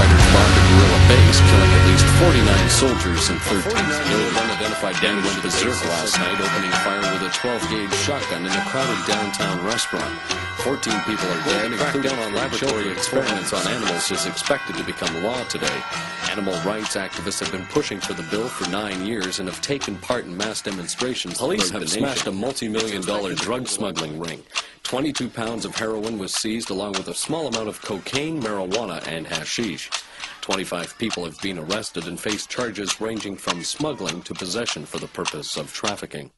fighters bombed a guerrilla base, killing at least 49 soldiers and 13 civilians. Unidentified men went berserk last night, opening fire with a 12-gauge shotgun in a crowded downtown restaurant. 14 people are dead. A crackdown on laboratory experiments on animals is expected to become law today. Animal rights activists have been pushing for the bill for nine years and have taken part in mass demonstrations. Police have smashed a multi-million dollar drug smuggling ring. 22 pounds of heroin was seized along with a small amount of cocaine, marijuana, and hashish. 25 people have been arrested and face charges ranging from smuggling to possession for the purpose of trafficking.